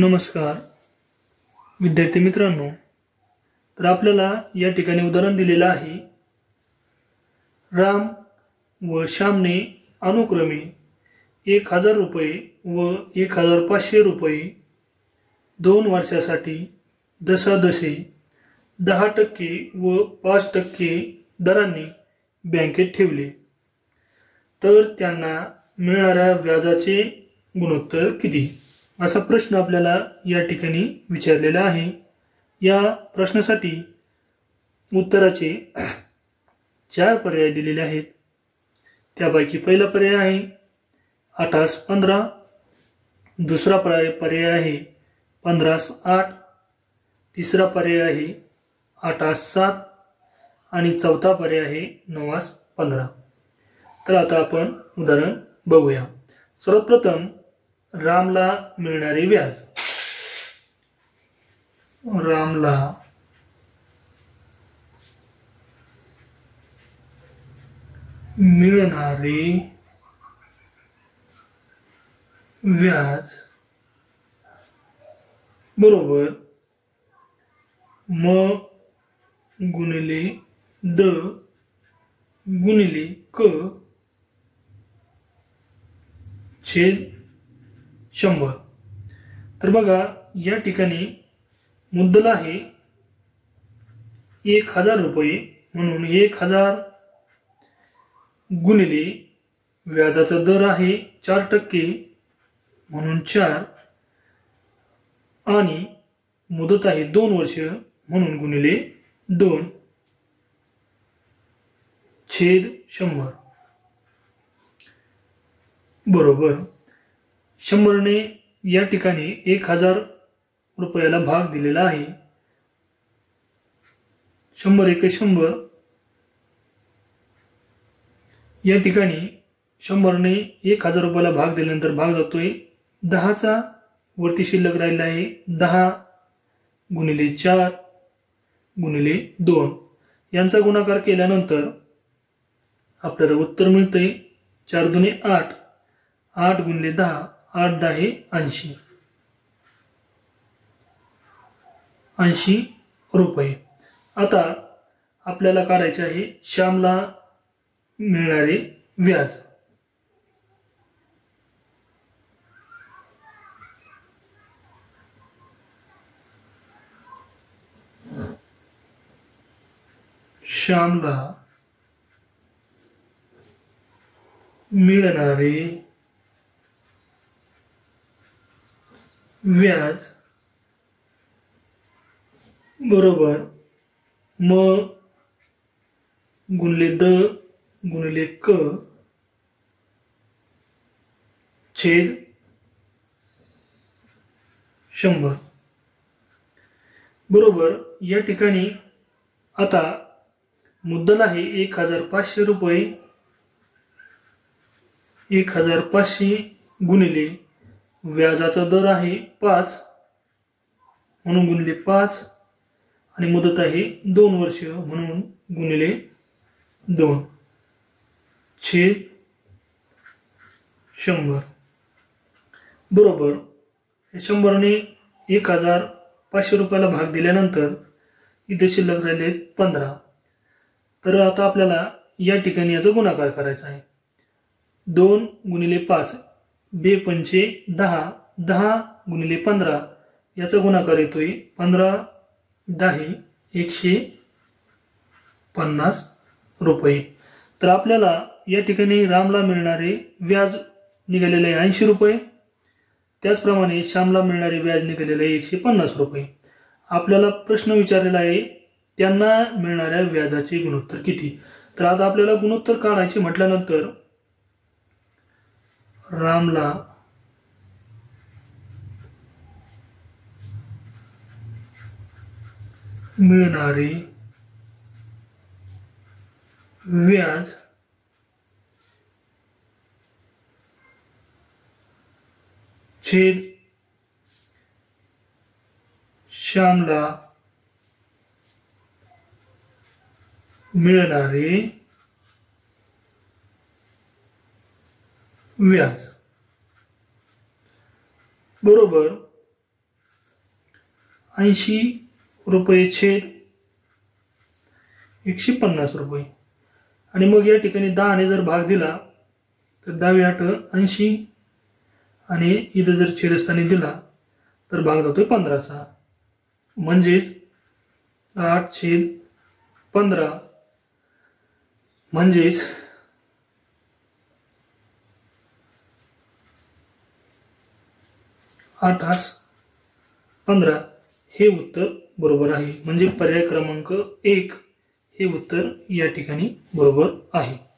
नमस्कार. विद्यार्थी मित्रांनो तर आपल्याला या ठिकाणी उदाहरण दिलेलं आहे. राम व श्यामने अनुक्रमे एक हजार रुपये व एक हजार पाचशे रुपये दोन वर्षासाठी दशादशे दहा टक्के व पाच टक्के दरांनी बँकेत ठेवले. तर त्यांना मिळणाऱ्या व्याजाचे गुणोत्तर किती? असा प्रश्न आपल्याला या ठिकाणी विचारलेला आहे. या प्रश्नासाठी उत्तराचे चार पर्याय दिलेले आहेत. त्यापैकी पहिला पर्याय आहे आठास पंधरा. दुसरा पर्याय पर्याय आहे पंधरास आठ. तिसरा पर्याय आहे आठास सात. आणि चौथा पर्याय आहे नवास पंधरा. तर आता आपण उदाहरण बघूया. सर्वप्रथम रामला मिळणारे व्याज. रामला मिळणारे व्याज बरोबर म गुणिले द गुणिले क छेद शंभर. तर बघा या ठिकाणी मुद्दल आहे एक हजार रुपये म्हणून एक हजार गुणिले व्याजाचा दर आहे चार टक्के म्हणून चार. आणि मुदत आहे दोन वर्ष म्हणून गुणिले दोन. छेद शंभर. बरोबर. शंभरने या ठिकाणी एक हजार रुपयाला भाग दिलेला आहे. शंभर एक शंभर. या ठिकाणी शंभरने एक हजार रुपयाला भाग दिल्यानंतर भाग जातोय. दहाचा वरती शिल्लक राहिला आहे. दहा गुणिले चार गुणिले दोन. यांचा गुणाकार केल्यानंतर आपल्याला उत्तर मिळतंय. चार दुने आठ. आठ गुणिले दहा. आठ दहा हे ऐंशी. ऐंशी रुपये. आता आपल्याला काढायचे आहे श्यामला मिळणारे व्याज. श्यामला मिळणारे व्याज बरोबर म गुणले द गुणले क छेद शंभर. बरोबर या ठिकाणी आता मुद्दल आहे एक हजार पाचशे रुपये. एक हजार पाचशे गुणिले व्याजाचा दर आहे पाच म्हणून गुणिले पाच आणि मुदत आहे दोन वर्ष म्हणून गुणिले दोन. छेद शंभर. बरोबर. हे शंभरने एक हजार पाचशे रुपयाला भाग दिल्यानंतर इथे शिल्लक राहिले पंधरा. तर आता आपल्याला या ठिकाणी याचा गुणाकार करायचा आहे. दोन गुणिले पाच. बे पंचे दहा. दहा गुणिले पंधरा. याचा गुणाकार येतोय पंधरा दहा एकशे पन्नास रुपये. तर आपल्याला या ठिकाणी रामला मिळणारे व्याज निघालेले आहे ऐंशी रुपये. त्याचप्रमाणे श्यामला मिळणारे व्याज निघालेले आहे एकशे पन्नास रुपये. आपल्याला प्रश्न विचारलेला आहे त्यांना मिळणाऱ्या व्याजाचे गुणोत्तर किती? तर आता आपल्याला गुणोत्तर काढायचे म्हटल्यानंतर रामला मिळणारे व्याज छेद श्यामला मिळणारे व्याज बरोबर. ऐंशी रुपये छेद एकशे पन्नास रुपये. आणि मग या ठिकाणी दहाने जर भाग दिला तर दहावी आठ ऐंशी. आणि इथं जर छेदस्थानी दिला तर भाग जातोय पंधराचा. म्हणजेच आठ छेद पंधरा. म्हणजेच आठ आठ पंधरा हे उत्तर बरोबर आहे. म्हणजे पर्याय क्रमांक एक हे उत्तर या ठिकाणी बरोबर आहे.